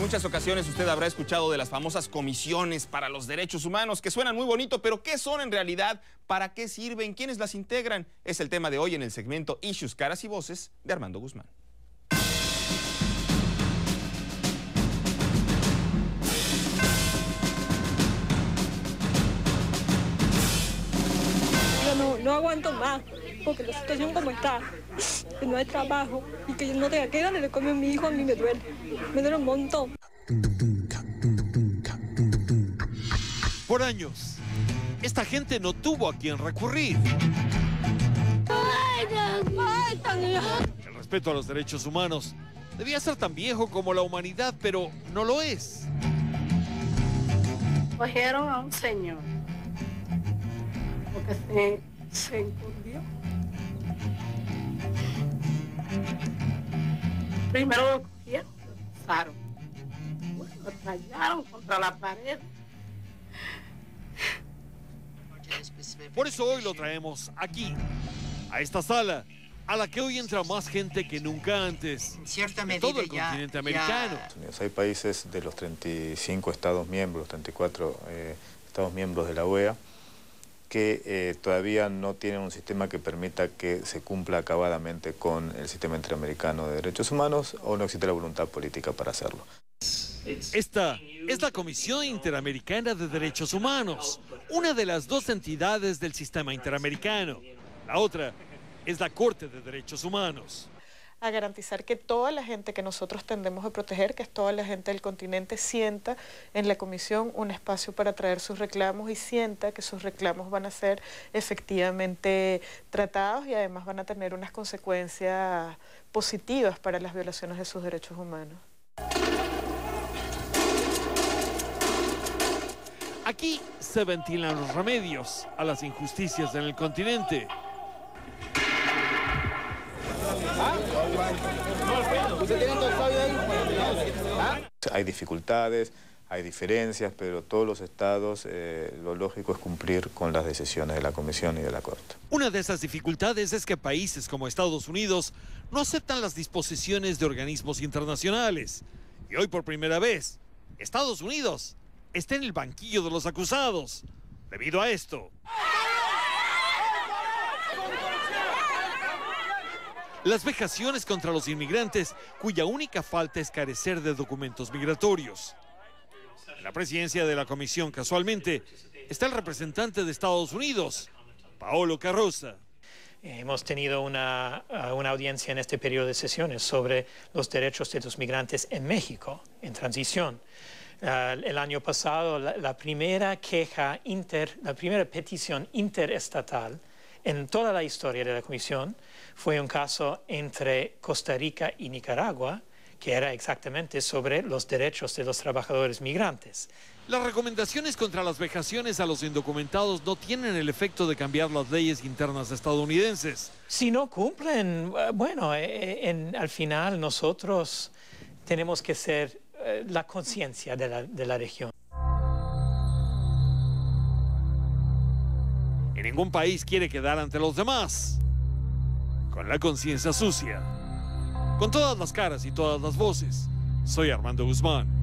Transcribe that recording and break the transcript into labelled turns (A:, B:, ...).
A: En muchas ocasiones usted habrá escuchado de las famosas comisiones para los derechos humanos que suenan muy bonito, pero ¿qué son en realidad? ¿Para qué sirven? ¿Quiénes las integran? Es el tema de hoy en el segmento Issues, Caras y Voces de Armando Guzmán.
B: No, no aguanto más, porque la situación como está, que no hay trabajo y que yo no tenga que darle de comer a mi hijo, a mí me duele. Me duele un montón.
C: Por años, esta gente no tuvo a quien recurrir. El respeto a los derechos humanos debía ser tan viejo como la humanidad, pero no lo es.
D: Cogieron a un señor porque se, se incurrió. Primero lo cogieron, lo pasaron. Bueno, lo tallaron contra la pared.
C: Por eso hoy lo traemos aquí, a esta sala, a la que hoy entra más gente que nunca antes.
E: En cierta
C: de
E: medida
C: todo el
E: ya-
C: continente americano.
F: Hay países de los 35 Estados miembros, 34 eh, Estados miembros de la OEA, que eh, todavía no tienen un sistema que permita que se cumpla acabadamente con el sistema interamericano de derechos humanos o no existe la voluntad política para hacerlo.
C: Esta es la Comisión Interamericana de Derechos Humanos, una de las dos entidades del sistema interamericano. La otra es la Corte de Derechos Humanos.
G: A garantizar que toda la gente que nosotros tendemos a proteger, que es toda la gente del continente, sienta en la comisión un espacio para traer sus reclamos y sienta que sus reclamos van a ser efectivamente tratados y además van a tener unas consecuencias positivas para las violaciones de sus derechos humanos.
C: Aquí se ventilan los remedios a las injusticias en el continente.
F: Hay dificultades, hay diferencias, pero todos los estados eh, lo lógico es cumplir con las decisiones de la Comisión y de la Corte.
C: Una de esas dificultades es que países como Estados Unidos no aceptan las disposiciones de organismos internacionales. Y hoy por primera vez, Estados Unidos está en el banquillo de los acusados. Debido a esto, las vejaciones contra los inmigrantes cuya única falta es carecer de documentos migratorios. En la presidencia de la comisión, casualmente, está el representante de Estados Unidos, Paolo Carroza.
H: Hemos tenido una, uh, una audiencia en este periodo de sesiones sobre los derechos de los migrantes en México, en transición. Uh, el año pasado, la, la primera queja inter, la primera petición interestatal en toda la historia de la Comisión fue un caso entre Costa Rica y Nicaragua, que era exactamente sobre los derechos de los trabajadores migrantes.
C: Las recomendaciones contra las vejaciones a los indocumentados no tienen el efecto de cambiar las leyes internas estadounidenses.
H: Si no cumplen, eh, bueno, eh, en- al final nosotros tenemos que ser eh, la conciencia de la, de la región.
C: Ningún país quiere quedar ante los demás con la conciencia sucia. Con todas las caras y todas las voces, soy Armando Guzmán.